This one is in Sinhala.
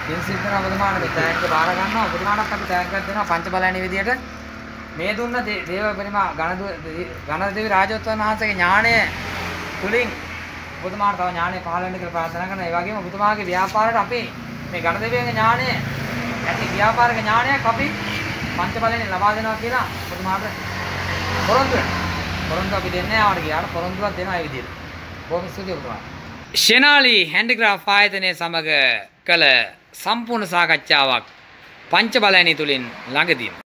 පින් සිද්ධන ඔබතුමාට මේ තෑග්ග බාර ගන්නවා ඔබතුමාටත් අපි තෑග්ගක් දෙනවා පංච බලයනි විදියට මේ දුන්න දේ- දේව පරිමා ගණදේවි රාජෝත්තම වහන්සේගේ ඥාණය තුලින් ඔබතුමාට තව ඥාණය පහළ වෙන්න කියලා ප්‍රාර්ථනා කරනවා. ඒ වගේම ඔබතුමාගේ ව්‍යාපාරයට අපි මේ ගණදේවියන්ගේ ඥාණය ඇති ව්‍යාපාරික ඥාණයක් අපි පංච බලයෙන් ලබා දෙනවා කියලා ඔබතුමාට පොරොන්දු වෙනවා. පොරොන්දු අපි දෙන්නේ ආවට ගියාට පොරොන්දුවක් දෙනවා ඒ විදිහට. බොහොම ස්තුතියි ඔබතුමාට. ෂෙනාලි හැන්ඩික්‍රාෆ්ට් ආයතනය සමග කළ සම්පූර්ණ සාකච්ඡාවක් පංච බලයනි තුලින් ළඟදීම.